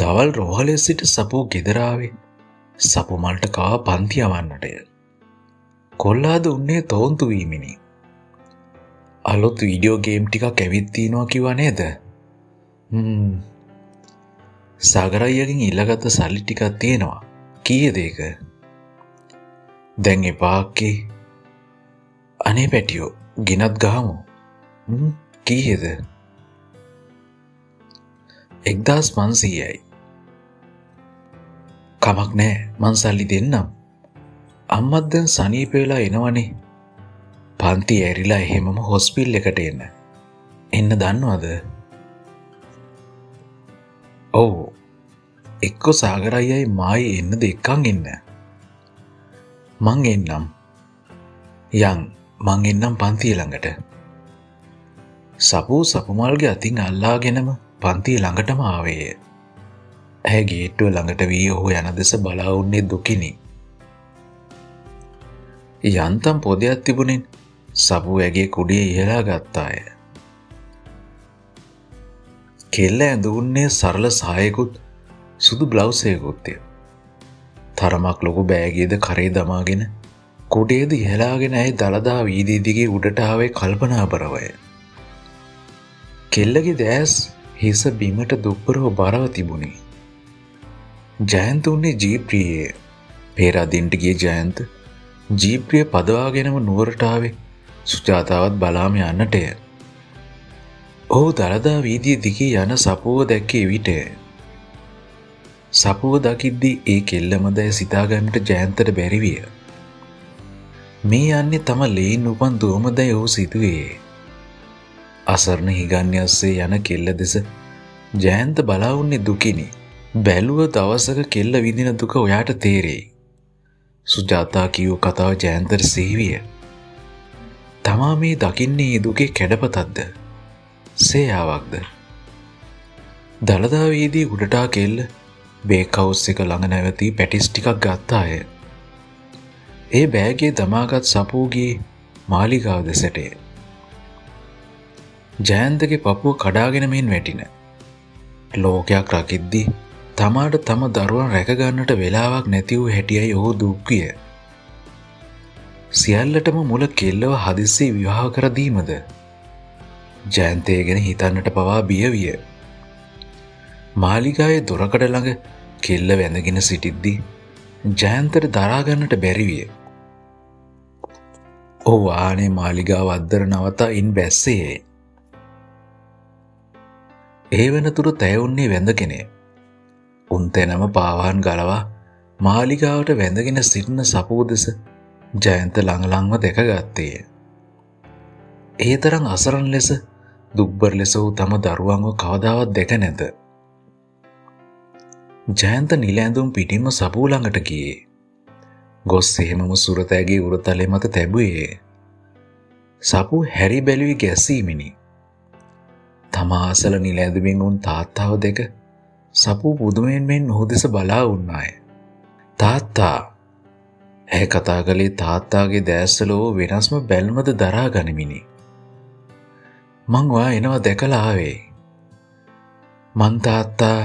දවල් රෝහලෙ සිට සපූ ගෙදරාවේ සපුමල්ට කා පන්ති යවන්නටය. කොල්ලාද උන්නේ තෝන්තු වීමිනි. අලොත් වීඩියෝ ගේම් ටික කැවිත්තිනවා කිව නේද? සාගරයියකින් ඉල්ලගත්ත සල්ලි ටිකක් තියෙනවා. කිය දේක දැන් එපාක්කේ අනේ පැටියෝ ගෙනත් ගහමු. කීහෙද එක්දස් පන්සීයයි. කමක් නෑ. මං සල්ලි දෙන්නම්. අම්මත් දැන් සනීපවෙලා එනවනේ. පන්ති ඇරිලා එහෙමම හොස්පිල් එකට එන්න. එන්න දන්නවද? ඔවු. එක්කො සාගරයියයි මායි එන්න දෙක්කං එන්න. මං එන්නම්. යං මං එන්නම් පන්තිය ළඟට. සපූ සපුමල්ගේ අතින් අල්ලාගෙනම පන්තිය ළඟටම ආවේය. ඇහැ ගේට්ටුව ළඟට වී ඔහු යන දෙස බලාඋන්නේ දුකිනි. යන්තම් පොදයක් තිබුණෙන් සපු ඇගේ කුඩිය ඉහලා ගත්තාය කෙල්ල ඇඳුන්නේ සරල සායකුත් සුදු බ්ලව්සයකුත්තය තරමක් ලොකු බෑගේද කරේ දමාගෙන කුඩේද ඉහලාගෙන ඇයි දළදා වීදීදිගේ උඩටාවේ කල්පනාපරවය කෙල්ලගේ දෑස් හිස බිමට දුප්පරෝ බරව තිබුණේ. ජයන්තුන්නේ ජීප්‍රියයේ. පේරාදින්ටගේ ජයන්ත ජීප්‍රිය පදවාගෙනම නුවරටාවේ සුජාතාවත් බලාම යන්නටය ඔහු දළදා වීදිය දිගේ යන සපුව දැක්කේ විටය සපුව දකිද්දි ඒ කෙල්ලමදැ සිතාගන්නට ජයන්තට බැරිවිය මේ යන්නේ තම ලේන් උපන් දුවමදැයි ඔහු සිතුවේ. අසරණ හිගන්‍යස්සේ යන කෙල්ල දෙස ජයන්ත බලාවුන්නේ දුකිනි. බැලුව දවසක කෙල්ල විදින දුක ඔයාට තේරෙයි. සුජාතා කිව් කතාව ජයන්තර සේවිය තමා මේ දකින්නේ දුකේ කැඩපතත්ද සේයාවක්ද? දළදාවීදී උඩටා කෙල්ල බේකවුස් එක ළඟ නැවතී පැටිස් ටිකක් ගත්තාය. ඒ බෑගේ දමාගත් සපූගේ මාලිගාව දෙසටේ ජයන්තගේ පපුුව කඩාගෙනමින් වැටින. ලෝකයක් රකිද්දි තමාට තම දරුවන් රැකගන්නට වෙලාවක් නැතිවූ හැටියයි ඔහු දුක්විය සියල්ලටම මුල කෙල්ලව හදිස්සේ විවාහ කරදීමද ජයන්තය ගැන හිතන්නට පවා බියවිය මාලිගාය දොරකඩ ළඟ කෙල්ල වැඳගෙන සිටිද්දි ජයන්තට දරාගන්නට බැරිවිය ඕ වානේ මාලිගාව අද්දර නවතා ඉන් බැස්සයේ. ඒ වෙනතුරු තැවුන්නේ වැඳගෙනේ උන් තැනම පාවාන් ගලවා මාලිගාවට වැඳගෙන සිටින සපූ දෙස ජයන්ත ළඟලංව දැකගත්තේය. ඒ තරම් අසරන් ලෙස දුක්බර් ලෙස වූ තම දරුවන්ව කවදාවත් දෙක නැත. ජයන්ත නිලෑඳුම් පිටින්ම සපූළඟට ගියේ. ගොස් එහෙමම සුරතෑගේ උරතලෙ මත තැබුයේ. සපු හැරි බැලුවි ගැස්සීමිනි. තමාසල නිලෑඳුමින් උන් තාත්තාව දෙක සපු පුදුමෙන් මෙන් ඔහු දෙස බලා උන්නාය. තාත්තා ඇය කතා කළේ තාත්තාගේ දෑස්සලෝ වෙනස්ම බැල්මද දරා ගනිමිනි. මංවා එනවා දැකලාවේ. මන්තාත්තා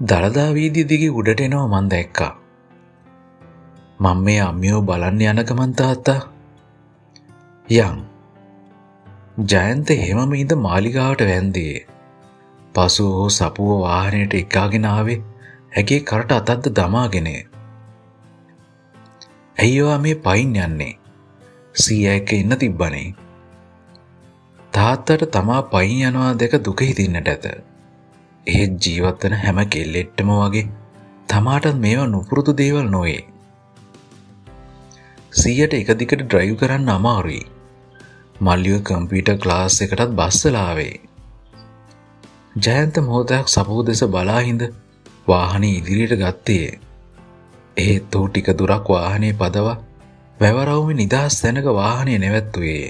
දළදාවීදි දිගේ උඩට එනවා මන් දැක්කා. මං මේ අම්මියෝ බලන්න යනක මන්තාත්තා යං ජයන්ත හෙමම ඉද මාලිගාවට වැන්දේ පසු හෝ සපුව වාහනයට එක්කාගෙනාවේ ඇගේ කරට අතත්ද දමාගෙනේ. ඇයිවා මේ පයින් යන්නේ? සීය එක ඉන්න තිබ්බනේ. තාත්තට තමා පයින් යනවා දෙක දුක හිතින්නට ඇත. එහෙත් ජීවත්වන හැම කෙල්ලෙට්ටම වගේ තමාටත් මේවා නුපුරුදු දේවල් නොවේ. සීයට එක දිකට ඩ්‍රයිව් කරන්න අමාරුයි. මල්ලිය කම්පීට ක්ලාස් එකටත් බස්සලාවේ ජයන්ත මෝදයක් සපූ දෙස බලාහින්ද වාහන ඉදිරියට ගත්තේ ඒත් ඔහු ටික දුරක් වාහනය පදවා වැවරවුම නිදහස් තැනක වාහනය නැවැත්තුවේ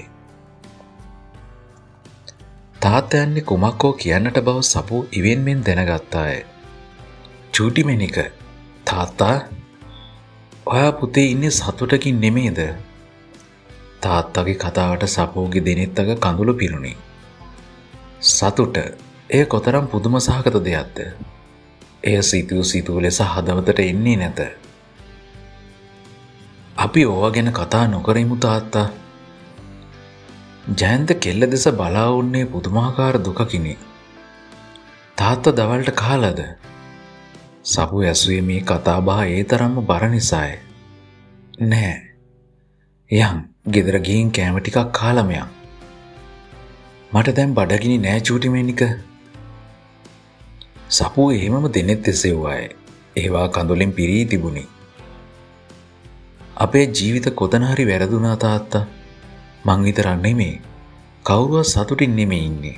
තාත්තයන්නේ කුමක්කෝ කියන්නට බව සපු ඉවෙන්මෙන් දැනගත්තාය. චූටිමෙනික තාත්තා ඔයා පුතේ ඉන්නේ සතුටකින් නෙමේද. තාත්තගේ කතාවට සපෝගෙ දෙනෙත්තක කඳුළු පිරුණි. සතුට එය කොතරම් පුදුම සහකත දෙයක්ද. එය සිතුව සිතුව ලෙස හදවතට එන්නේ නැත. අපි ඕව ගැන කතා නොකරමු තාත්තා. ජයන්ත කෙල්ල දෙස බලාඋන්නේ පුදුමාකාර දුකකිනි. තාත්ත දවල්ට කාලද. සපු ඇස්වේ මේ කතාබා ඒ තරම්ම බර නිසාය. නෑ. යන් ගෙදර ගිහින් කෑම ටිකක් කාලමයක්. මට දැන් බඩගිනි නෑ චූටිමනික සපුූ එහෙමම දෙනෙත් එසෙව්වාය ඒවා කඳුලින් පිරී තිබුණි. අපේ ජීවිත කොතනහරි වැරදුනා තාත්තා? මං විතරන්නේ මේ කවුරුව සතුටින් නෙමේ ඉන්නේ.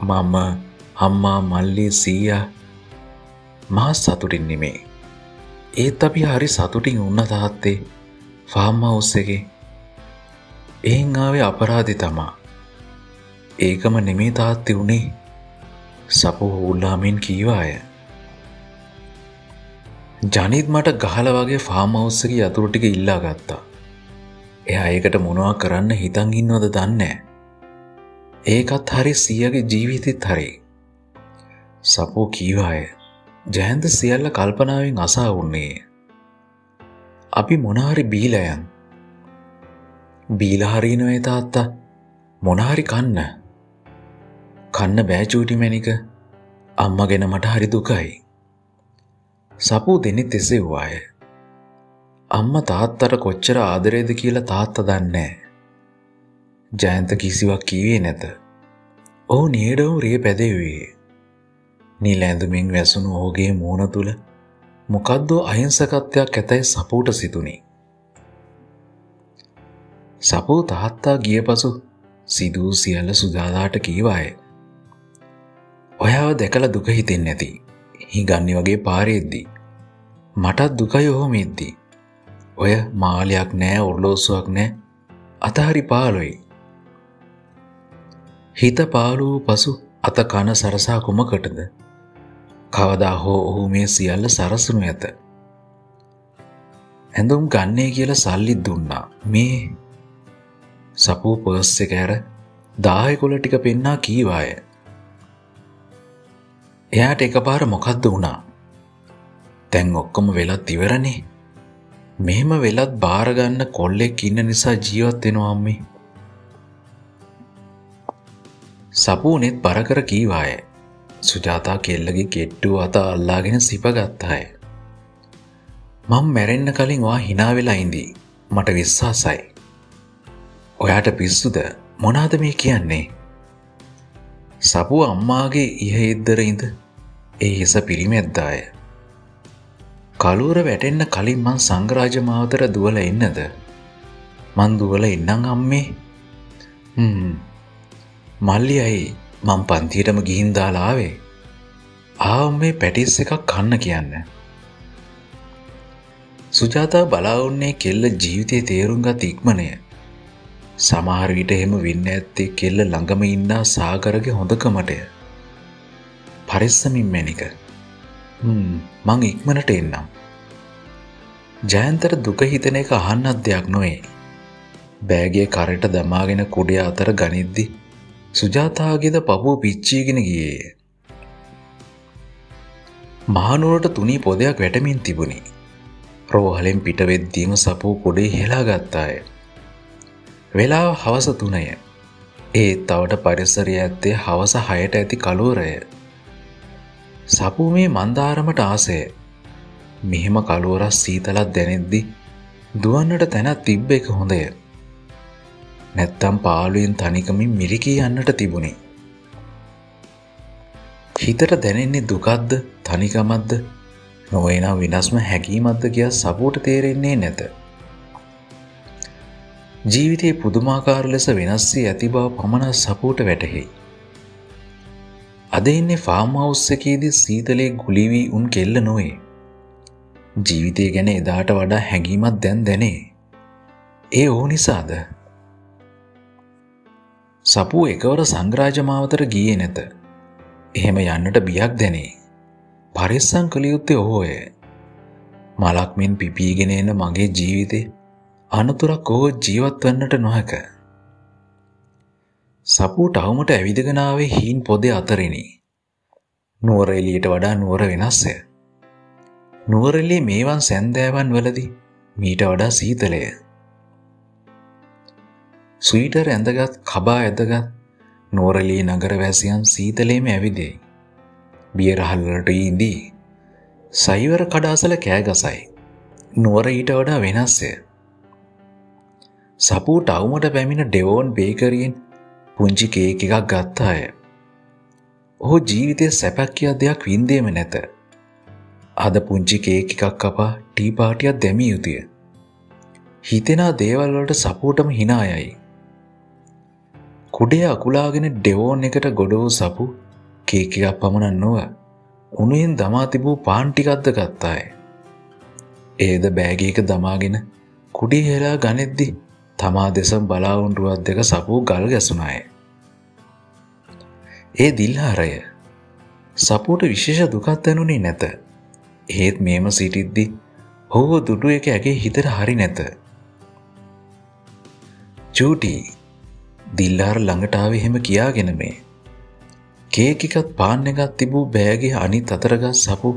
මම්ම අම්මා මල්ලේ සීයා මා සතුටින් නෙමේ. ඒත් අපි හරි සතුටින් උන්න තාත්තේ. ෆාම්ම උස්සගේ එයින් ආවේ අපරාධි තමා. ඒකම නෙමේ තාත්ති වුණේ සපු හුල්ලාමින් කීවාය. ජනිත් මට ගහල වගේ ෆාමවස්සක යතුරු ටික ඉල්ලා ගත්තා. එය ඒකට මොනවා කරන්න හිතන් ඉන්නවද දන්නේ ඒකත් හරි සියගේ ජීවිතත් හරි. සපෝ කීවාය. ජයන්ත සියල්ල කල්පනාවෙන් අසා උන්නේ අපි මොනාරි බීලයන් බීලහරීනොය තාත්තා. මොනාරි කන්න. කන්න බෑචූටි මැනික අම්ම ගෙන මට හරි දුකයි. සපූ දෙනෙ තෙසෙව්වාය. අම්ම තාත්තට කොච්චර ආදරේද කියලා තාත්ත දන්නේ. ජයන්ත කිසිවක් කීවේ නැත. ඕ නියඩවු රිය පැදෙවේ. නිල ඇඳුමින් වැසුණු ඕගේ මූුණ තුළ මොකක්දෝ අහිංසකත්වයක් ඇතැයි සපූට සිතුනි. සපූ තාත්තා ගිය පසු සිදූ සියල්ල සුදාදාට කීවාය. ඔයාව දැකල දුක හිතෙන් නැති හිගන්නි වගේ පාරෙද්දි. මටත් දුකයි ඔහොම එද්දි. ඔය මාලයක් නෑ ඔර්ලෝසුවක් නෑ අතහරි පාලොයි. හිත පාලූ පසු අත කන සරසා කුමකටද. කවදා හෝ ඔහු මේ සියල්ල සරසනු ඇත. ඇඳුම් ගන්නේ කියල සල්ලිත් දුන්නා මේ සපූ පර්ස්ස එක ඇර දායකොල ටික පෙන්නා කීවාය එයාට එක පාර මොකක්ද වුණා? තැන් ඔක්කොම වෙලත් ඉවරනේ. මෙහෙම වෙලත් බාරගන්න කොල්ලෙක් ඉන්න නිසා ජීවත්වෙනවාම්මි සපූනෙත් බරකර කීවාය. සුජාතා කෙල්ලගේ කෙට්ටු අත අල්ලාගෙන සිපගත්තාය මං මැරෙන්න්න කලින් වා හිනාවෙලා ඉදී මට විශ්වාසයි. ඔයාට පිස්සුද? මොනාද මේ කියන්නේ? සපුුව අම්මාගේ ඉහ ඉද්දර ඉඳ ඒ හිස පිරිමැද්දාය. කලුවර වැටෙන්න කලින් මං සංගරාජමාවතර දුවල එන්නද. මන් දුවල එන්නම් අම්මේ මල්ලි අයි මං පන්තියටම ගිහින් දාලාවේ ආව මේ පැටිස් එකක් කන්න කියන්න. සුජාතා බලාවන්නේ කෙල්ල ජීවිතය තේරුම් ගත් ඉක්මනය සමහරවිට එහෙම වෙන්න ඇත්තේ කෙල්ල ළඟම ඉන්නා සාකරගේ හොඳකමටය. පරිස්සමින් මැනික මං ඉක්මනට එන්නම්. ජයන්තර දුක හිතන එක අහන්නත් දෙයක් නොවේ. බෑගේ කරට දමාගෙන කුඩේ අතර ගනිද්දි සුජාතාගේද පපුූ පිච්චීගෙන ගියේය. මහනුවට තුනී පොදයක් වැටමින් තිබුණි. රෝහලෙන් පිටවෙද්දීම සපූ කොඩේ හෙලා ගත්තාය. වෙලා හවස තුනය. ඒත් තවට පරිසරය ඇත්තේ හවස හයට ඇති කලුවරය. සපු මේ මන්දාරමට ආසය. මෙහෙම කළුවරස් සීතලත් දැනෙද්දි දුවන්නට තැනත් තිබ්බ එක හොඳය. නැත්තම් පාලුවෙන් තනිකමින් මිරිකී යන්නට තිබුණේ. හිතට දැනෙන්නේ දුකද්ද තනිකමත්ද නොවනම් විනස්ම හැකීමත්ද කිය සපෝට තේරෙන්නේ නැත. ජීවිතයේ පුදුමාකාර ලෙස වෙනස්සේ ඇති බව පමණ සපෝට වැටහෙයි. අද එන්නේ ෆාර්මවුස් එකේදී සීතලේ ගුලිවී උන් කෙල්ල නොවේ. ජීවිතය ගැන එදාට වඩා හැඟීමත් දැන් දැනේ. ඒ ඕ නිසාද. සපුූ එකවර සංග්‍රාජමාවතර ගියේ නැත. එහෙම යන්නට බියක් දැනේ. පරිස්සං කළයුත්තේ ඔහෝය. මලක්මෙන් පිපීගෙන එන මගේ ජීවිතේ අනතුරක් ඕ ජීවත්වන්නට නොහැක. සපූට අවුමට ඇවිදගෙනාවේ හීන් පොදේ අතරෙනි. නුවර එලියට වඩා නුවර වෙනස්ය. නුවරෙල්ලේ මේවන් සැන්දෑවන් වලදි මීට වඩා සීතලය. ස්වීටර් ඇඳගත් කබා ඇදගත් නුවරලී නගර වැසියන් සීතලේම ඇවිදේ. බියරහල්ලට ඉදී. සයිවර කඩාසල කෑගසයි. නුවර ඊට වඩා වෙනස්ය. සපූට අවුමට පැමිණ ඩෙවෝන් බේකරියෙන් පුංචි කේක එකක් ගත්තාය. ඔහු ජීවිතය සැපැක් කියා දෙයක් වින්දේම නැත. අද පුංචි කේක එකක් කපා ටීපාටියක් දැමිය යුතුය. හිතෙනා දේවල්වලට සපූටම හිනායයි. කුඩේ අකුලාගෙන ඩෙවෝන් එකට ගොඩ වූ සපු කේක එකක් පමණක් නොව උනුයෙන් දමා තිබූ පාන්ටිකක්ද ගත්තාය. ඒද බෑගේක දමාගෙන කුඩි හෙලා ගනෙද්දි තමා දෙසම් බලාඋන්රුවත් දෙක සපූ ගල් ගැසුනාය. ඒ දිල්හාරය සපුට විශේෂ දුකත් දැනුනේ නැත. ඒත් මේම සිටිද්දි ඔහුව දුටු එක ඇගේ හිතර හරි නැත. චූටී දිල්ලාර ළඟටාව එහෙම කියාගෙන මේ. කේකිකත් පාන්න එකත් තිබූ බෑගේ අනිත් අතරගත් සපු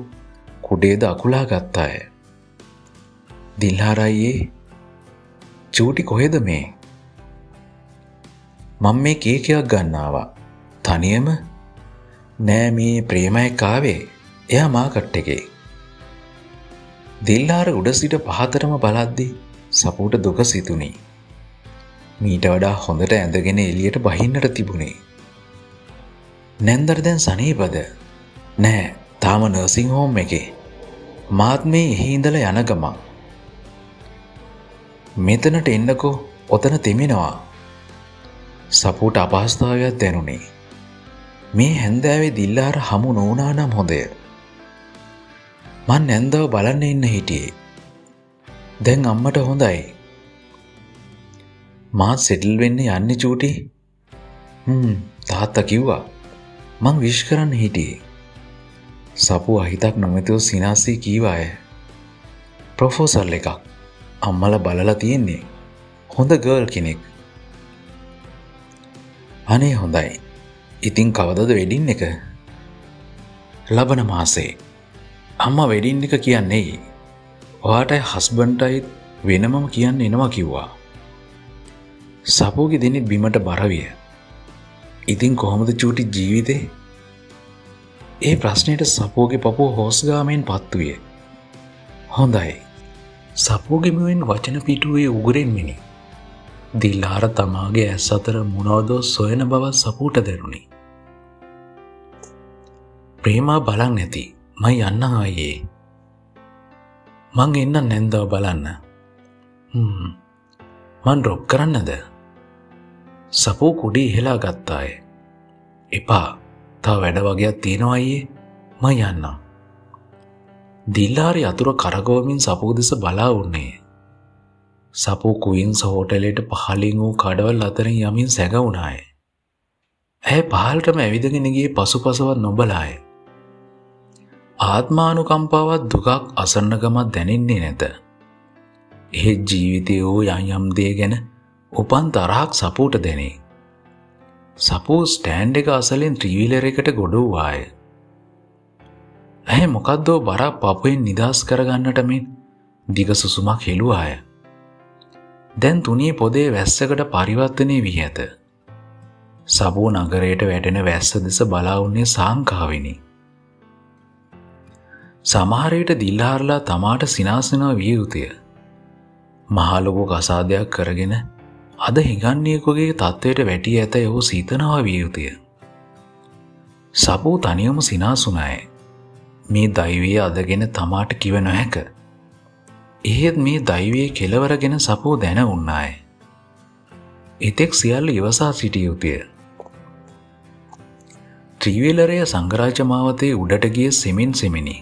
කුඩේද අකුලා ගත්තාය. දිල්හාරයියේ චූටි කොහෙද මේ? මං මේ කේකයක් ගන්නාවා. තනියම? නෑ මේ ප්‍රේමය කාවේ එයා මාකට් එකේ. දිල්ලාර උඩ සිට පහතරම බලද්දි සපුට දුක සිතුනී මීට වඩා හොඳට ඇඳගෙන එලියට බහින්නට තිබුණේ. නැන්දර දැන් සනීපද? නෑ. තාම නර්සිං හෝම් එකේ. මාත් මේ එහිඉඳල යන ගමන්. මෙතනට එන්නකෝ ඔතන තෙමෙනවා සපුට අපහස්ථාවයක් දැනුනේ. මේ හැන්දෑවේ දිල්ලාර හමු නෝනානම් හොඳය. මන් නැන්දව බලන්න ඉන්න හිටියේ. දැන් අම්මට හොඳයි. මාත් සෙටල් වෙන්න යන්න චූටි? තාත්ත කිව්වා. මං විශ් කරන්න හිටියේ. සපු අහිතක් නොමැතිව සිනාසී කීවාය. ප්‍රොෆෝසල් එකක්. අම්මල බලලා තියෙන්නේ හොඳ ගර්ල් කෙනෙක් අනේ හොඳයි ඉතින් කවදද වෙඩින් එක ලබන මාසේ අම්ම වෙඩින් එක කියන්නේ ඔයාට හස්බන්ටයිත් වෙනමම කියන්න එනවා කිව්වා සපෝගෙ දෙනෙත් බිමට බරවිය. ඉතින් කොහොමද චූටි ජීවිතේ? ඒ ප්‍රශ්නයට සපෝගෙ පපුව හෝස්ගාමයෙන් පත්තුවිය. හොඳයි. සපෝගෙමුවෙන් වචන පිටුවේ උගරෙන් මිනි. දිල්ලාර තමාගේ ඇස් අතර මුණවදෝ සොයන බවත් සපූට දැරුණි. ප්‍රේමා බලන් නැති මයි යන්න ආයේ. මං එන්න නැන්දව බලන්න. මන් රොප් කරන්නද? සපෝ කුඩි ඉහෙලා ගත්තාය. එපා තා වැඩ වගේයක් තියෙනවා අයියේ ම යන්නම්. දිල්ලාරි අතුර කරගෝමින් සපූ දෙස බලා උන්නේ. සපූ කුයින්ස් හෝටලට පහලින් වූ කඩවල් අතරින් යමින් සැගවුණාය. ඇය පහල්ටම ඇවිදගෙනගේ පසු පසවත් නොබලාය. ආත්මානුකම්පාවත් දුකක් අසන්නකමත් දැනෙන්නේ නැත. එහෙත් ජීවිතය වූ යම් යම් දේ ගැන උපන් තරහක් සපූට දෙනේ. සපූ ස්ටෑන්් එක අසලෙන් ත්‍රීවිලර එකට ගොඩුවාය. ඇහැ මොකක්දෝ බරක් පපුයෙන් නිදස් කරගන්නට මෙන් දිග සුසුමක් හෙළුවාය. දැන් තුනී පොදේ වැස්සකට පරිවර්තනය වී ඇත. සබූ නගරයට වැටෙන වැස්ස දෙස බලාවුන්නේ සාංකාවෙනි. සමහරයට දිල්ලාරලා තමාට සිනාසනවා විය යුතුය. මහලොකු කසාදයක් කරගෙන අද හිගන්නේකුගේ තත්ත්වයට වැටි ඇත ඔහු සීතනවා විය යුතුය. සපූ තනියම සිනාසුනාය. මේ දෛවය අදගෙන තමාට කිව නොහැක. එහෙත් මේ දෛවයේ කෙලවර ගැන සපෝ දැන උන්නාය. එතෙක් සියල්ල ඉවසා සිටිය යුතුය. ත්‍රීවේලරය සංගරාජමාවතේ උඩට ගිය සෙමින් සෙමිනි.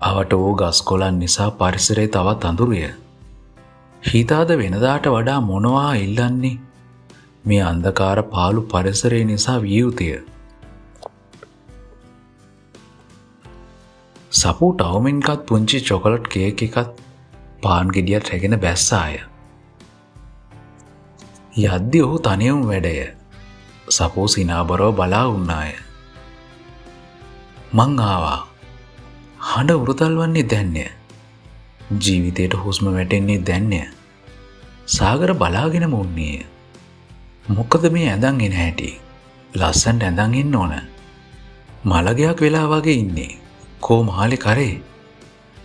අවට ඕ ගස්කොලන් නිසා පරිසරේ තවත් අඳුරුය. හිතාද වෙනදාට වඩා මොනවා ඉල්ලන්නේ මේ අන්දකාර පාලු පරිසරය නිසා වියයුතිය. සපු ටවමින්කත් පුංචි චොකලට් කේක එකත් පාන් ගෙඩියත් රැගෙන බැස්සාය. යද්දි ඔහු තනියුම් වැඩය. සපෝ සිනාබරෝ බලා උන්නාය. මං ආවා. හඬ උරතල් වන්නේ දැන්නය ජීවිතයට හුස්ම වැටෙන්නේ දැන්නය සාගර බලාගෙන මුන්නේය මොකද මේ ඇඳන් එන හැටි? ලස්සන්ට ඇඳන් එන්න ඕන. මළගයක් වෙලා වගේ ඉන්නේ. කෝ මාලි කරේ.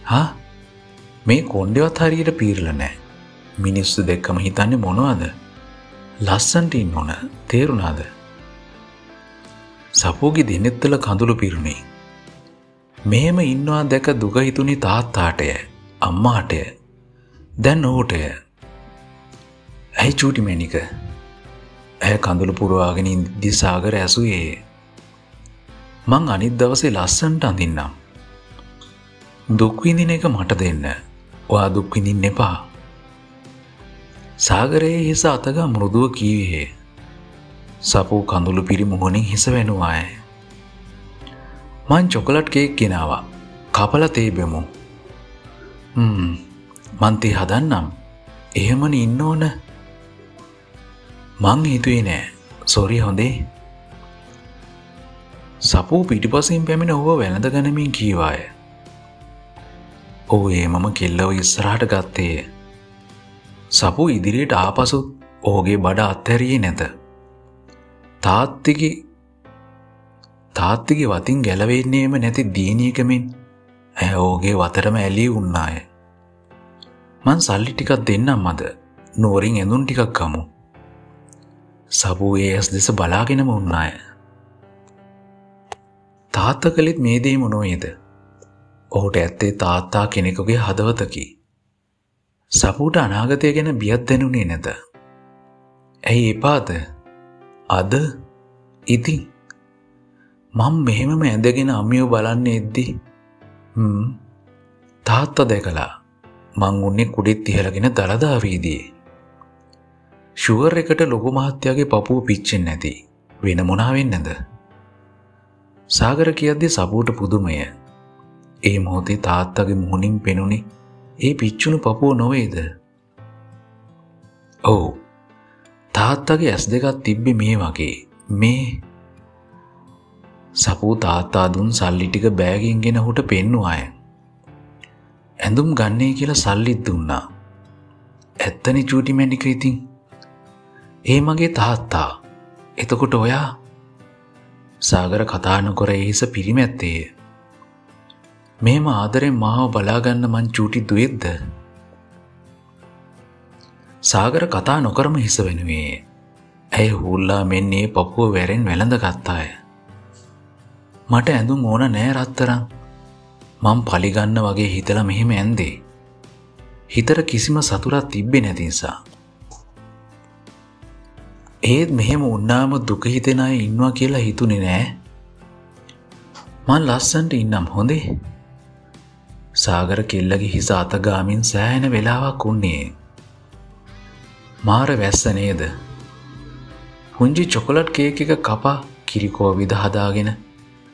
හා? මේ කොන්්ඩෙවත් හරියට පීරල නෑ මිනිස්සු දෙක්කම හිතන්නේ මොනවද? ලස්සන්ට ඉන්න ඕන. තේරුණාද? සපෝගි දෙනෙත්තල කඳුළු පිරුණේ. මෙහෙම ඉන්නවා දැක දුගහිතුනි තාත්තාටය අම්මාටය දැන් ඔහුටය. ඇයි චූටිමැනික ඇය කඳුළු පුරවාගෙන දිසාගර ඇසුයේ මං අනිත් දවසේ ලස්සන්ට අඳින්නම්. දුක්විඳින එක මට දෙන්න. ඔයා දුක්විඳින්න එපා. සාගරයේ හිස අතග මෘදුව කීවේ. සපූ කඳුළු පිරි මුහොනින් හිස වෙනුවාය. මං චොකලට් කේක් ගෙනවා. කපල තේබෙමු මන්තේ හදන්නම්. එහෙමන ඉන්න ඕන. මං හිතුවේ නෑ. සොරි හොඳේ. සපූ පිටිපසින් පැමිණ ඔහුව වැළඳ ගනමින් කීවාය. ඔහු ඒ මම කෙල්ලව ඉස්සරහට ගත්තේ සපු ඉදිරියට ආපසු ඕගේ බඩ අත්හැරයේ නැත තාත්තිකි තාත්තිගේ වතින් ගැලවෙන්නේම නැති දීනීකමින් ඇ ඕගේ වතරම ඇලී උන්නාය. මං සල්ලි ටිකක් දෙන්නම් මද නෝරින් ඇඳුන් ටිකක් කමු. සබූ ඒ ඇස් දෙස බලාගෙනම උන්නාය. තාත්ත කළෙත් මේදේ මොනොයේද. ඔහුට ඇත්තේ තාත්තා කෙනෙකුගේ හදවතකි. සපූට අනාගතය ගැන බියත් දැනුනේ නැත. ඇයි එපාද අද ඉතින් මං මෙහෙමම ඇඳගෙන අමියෝ බලන්න එද්දි තාත්ත දැකලා මං උන්නේ කුඩෙත් ඉහලගෙන දළදාවීදී. ශුවර් එකට ලොකු මහත්‍යයාගේ පපුුව පිච්චෙන් නැති වෙන මොනාවෙන් නැද. සාගර කියද්දි සබූට පුදුමය ඒ මොහොතේ තාත්තගේ මුහුණින් පෙනුණි ඒ පිච්චුණු පපුුව නොවේද. ඔවු තාත්තගේ ඇස් දෙකත් තිබ්බි මේ වගේ මේ සපූ තාත්තා දුන් සල්ලි ටික බෑගෙන් ගෙන හුට පෙන්නු අය. ඇඳුම් ගන්නේ කියලා සල්ලිත් දුන්නා. ඇත්තනි චූටි මැඩික ඉතින්. ඒ මගේ තාත්තා එතකොට ඔයා සාගර කතානකොර එහිස පිරිමැත්තේය. මේම ආදරෙන් මාව බලාගන්න මං චූටි දුවෙද්ද. සාගර කතා නොකරම හිස වෙනුවේ. ඇය හුල්ලා මෙන්නේ පපුුව වැරෙන් වැළඳ ගත්තාය. මට ඇඳුම් ඕන නෑ රත්තරං මං පලිගන්න වගේ හිතල මෙහෙම ඇන්දේ. හිතර කිසිම සතුරත් තිබ්බෙ නැතිනිසා. ඒත් මෙහෙම උන්නාම දුක හිතෙන අය ඉන්නවා කියලා හිතුනෙ නෑ. මන් ලස්සන්ට ඉන්නම් හොඳේ. සාගර කෙල්ලගේ හිස අතගාමින් සෑහෙන වෙලාවක් උන්නේ. මාර වැස්ස නේද. පුංජි චොකොලට් කේක එක කපා කිරිකෝ විද හදාගෙන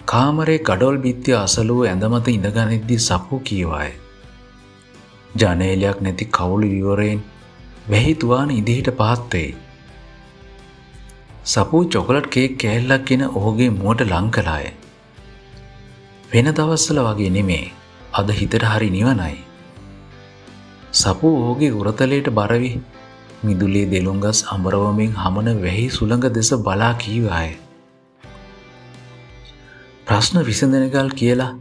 කාමරේ ගඩොල් බිත්තිය අසලූ ඇඳමත ඉඳගනිද්දී සපු කීවාය. ජනේලයක් නැති කවුලු විවරයෙන් වැහි තුවාන ඉදිහිට පහත්වෙයි. සපූ චොකලට් කේක් කෑල්ලක් ගෙන ඔහුගේ මුවට ලංකලාය. වෙන දවස්සල වගේ නෙමේ අද හිතට හරි නිවනයි. සපු ඕගේ උරතලයට බරවි. මිදුලේ දෙළුන්ගස් අමරවමින් හමන වැහි සුළඟ දෙස බලා කීවාය. ප්‍රශ්න විසඳනකල් කියලා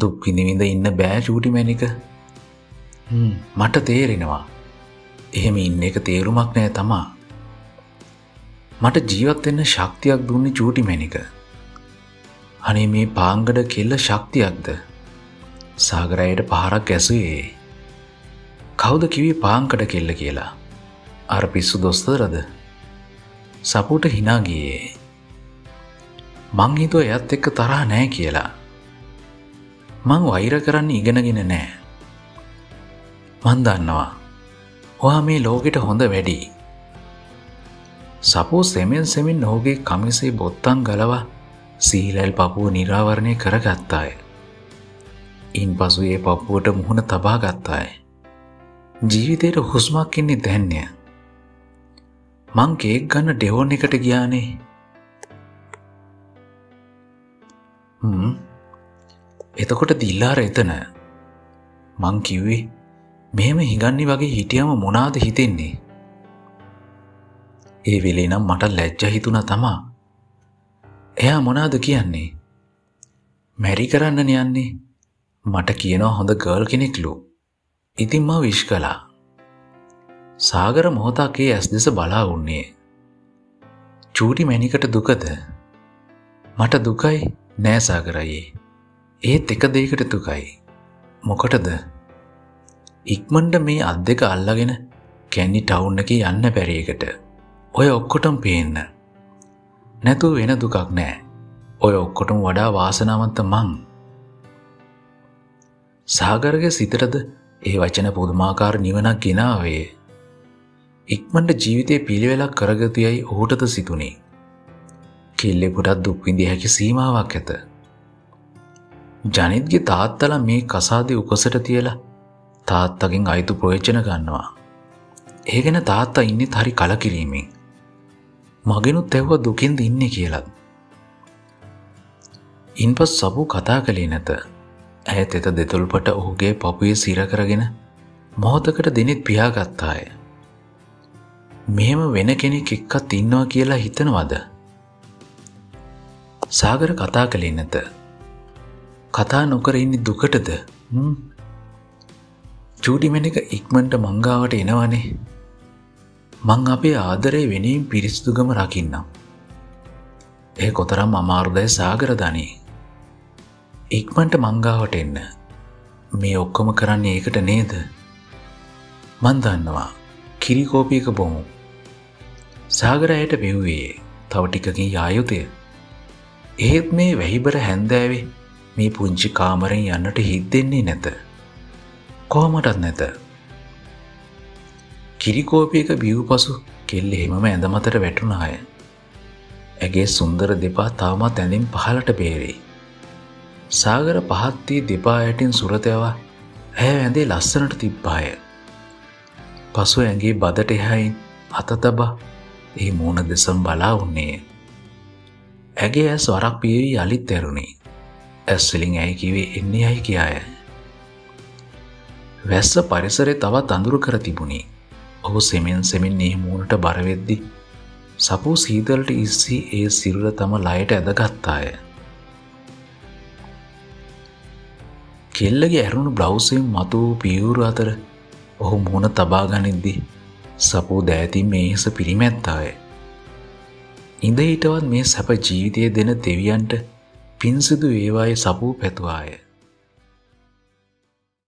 දුක් විඳවිඳ ඉන්න බෑ චූටි මැනික මට තේරෙනවා. එහෙම ඉන්න එක තේරුමක් නෑ තමා. මට ජීවත්වෙන්න ශක්තියක් දුන්න චූටි මැනික අනේ මේ පාංගඩ කෙල්ල ශක්තියක්ද සාගරයට පහරක් ඇසුයේ කවුද කිවී පාංකට කෙල්ල කියලා අර පිස්සු දොස්තරද සපුට හිනාගියේ මං හිතුව එයත් එක්ක තරහ නෑ කියලා. මං වෛර කරන්න ඉගෙනගෙන නෑ. මන් දන්නවා. ඔයා මේ ලෝකෙට හොඳ වැඩි. සපෝ සෙමෙන් සෙමින් ඔහුගේ කමිසේ බොත්තන් ගලවා සීලැල් පපුුව නිරාවරණය කරගත්තාය. ඉන් පසු ඒ පපුුවට මුහුණ තබා ගත්තාය. ජීවිතයට හුස්මක් ඉන්නේ දැන්ය. මං කේක් ගන්න ඩෙවෝන් එකට ගියානේ. එතකොට දිල්ලාර එතන. මං කිව්වේ මෙහෙම හිගන්නි වගේ හිටියම මොනාද හිතෙන්නේ? ඒ වෙලේ නම් මට ලැජ්ජ හිතුන තමා. එයා මොනාද කියන්නේ? මැරි කරන්නන යන්නේ. මට කියනවා හොඳ ගර්ල් කෙනෙක්ලු. ඉතින් මා විශ් කලා සාගර මොහොතක්ගේ ඇස් දෙස බලා උන්නේ චූටි මැනිකට දුකද? මට දුකයි නෑසාකරයේ ඒත් එක දේකට දුකයි. මොකටද? ඉක්මන්ට මේ අත් දෙක අල්ලගෙන කැන්නි ටවුන් එක යන්න පැරියකට ඔය ඔක්කොටම් පේන්න. නැතුව වෙන දුකක් නෑ. ඔය ඔක්කොටම වඩා වාසනාවන්ත මං. සාගරගේ සිතරද ඒ වචන පුදුමාකාර නිවනක් ගෙනාවේ ඉක්මට ජීවිතය පිළිවෙලක් කරගතියයි ඔහුටද සිතුනේ කෙල්ලෙකුටත් දුක්විඳිය හැකි සීමාවක් ඇත ජනිත්ගේ තාත්තල මේ කසාදය උකසට තියලා තාත්තගෙන් අයිතු ප්‍රයෝජන ගන්නවා. ඒ ගැන තාත්තා ඉන්න හරි කලකිරීමෙන්. මගෙනුත් තැව්ව දුකින්ද ඉන්න කියලත්. ඉන්පස් සබු කතා කළේ නැත. ඇය එත දෙතුල්පට ඔහුගේ පපුය සිරකරගෙන මොහොතකට දෙනෙත් පියාගත්තාය. මෙහෙම වෙන කෙනෙක් එක්කත් ඉන්නවා කියලා හිතනවද. සාගර කතා කළේ නැත. කතා නොකර ඉන්න දුකටද චූටිමෙන එක ඉක්මට මංගාවට එනවනේ මං අපේ ආදරේ වෙනින් පිරිස්දුගම රකින්නම් ඒ කොතරම් අමාරුදය සාගරධනී ඉක්මන්ට මංගාවට එන්න මේ ඔක්කොම කරන්නේ ඒකට නේද මන්දන්නවා කිරිකෝපියක බොමු සාගරයට පෙව්වේ තව ටිකකින් යායුතය ඒත් මේ වැහිබර හැන්දෑවේ මේ පුංචි කාමරෙන් යන්නට හිත්දෙන්නේ නැත. කොහොමටත් නැත. කිරිකෝපයක බිව් පසු කෙල්ල එහෙමම ඇඳ මතට වැටුනාය. ඇගේ සුන්දර දෙපා තාමත් ඇඳින් පහලට බේරෙයි. සාගර පහත්තිී දෙපා ඇටින් සුරතයවා ඇය ඇඳේ ලස්සනට තිබ්බාය. පසු ඇගේ බදට එහයින් අත තබා ඒ මූුණ දෙසම් බලා උන්නේ. ඇගේ ඇස් වරක් පියවී අලිත් ඇරුණේ. ඇස්වලින් ඇයි කිවේ එන්නේ අයි කියාය. වැස්ස පරිසරේ තවත් අඳුරු කර තිබුණේ ඔහු සෙමෙන් සෙමින් ඒ මූුණට බරවෙද්දි සපූ සීදලට ඉස්සි ඒ සිරුර තම ලයට ඇදගත්තාය. කෙල්ලගේ ඇරුණු බ්ලව්සෙන් මතුවූ පියවුරු අතර ඔහු මුහුණ තබාගනිද්දි සපූ දෑතින් මේස පිරිමැත්තාය. ඉඳ හිටවත් මේ සැප ජීවිතය දෙන දෙවියන්ට පින්සිදු ඒවායේ සපූ පැතුවාය.